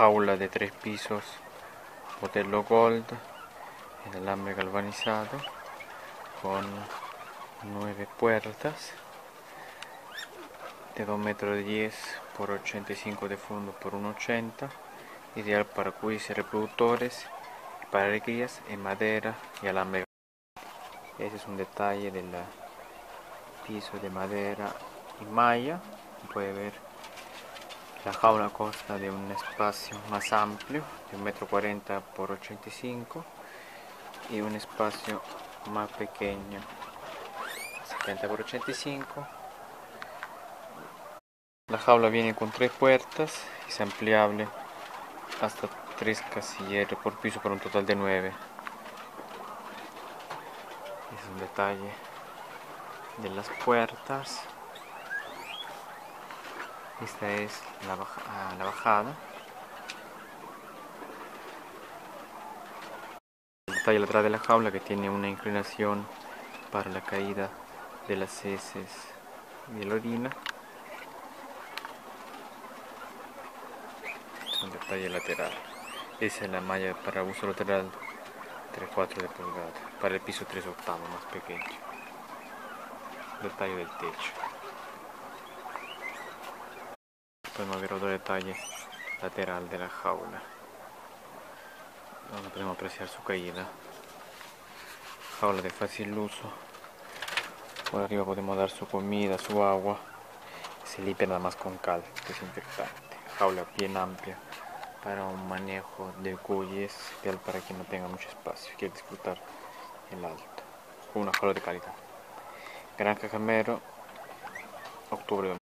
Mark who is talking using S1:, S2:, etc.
S1: Jaula de tres pisos, Modello Gold, en alambre galvanizado, con nueve puertas, de 2 metros 10 por 85 de fondo por 1,80, ideal para cuis y reproductores, para guías en madera y alambre. Ese es un detalle del piso de madera y malla, puede ver la jaula consta de un espacio más amplio, de 1,40 m por 85 y un espacio más pequeño, 70 por 85. La jaula viene con tres puertas, es ampliable hasta tres casilleros por piso para un total de 9. Es un detalle de las puertas. Esta es la, ah, la bajada. El detalle atrás de la jaula que tiene una inclinación para la caída de las heces de la orina. Un detalle lateral. Esa es la malla para uso lateral 3-4 de pulgada. Para el piso 3 octavos más pequeño. Detalle del techo podemos ver otro detalle. Lateral de la jaula. Donde podemos apreciar su caída. Jaula de fácil uso. Por arriba podemos dar su comida, su agua. Se limpia nada más con cal desinfectante jaula bien amplia para un manejo de cuyes para quien no tenga mucho espacio quiere disfrutar el alto. Una jaula de calidad. Granja Camero octubre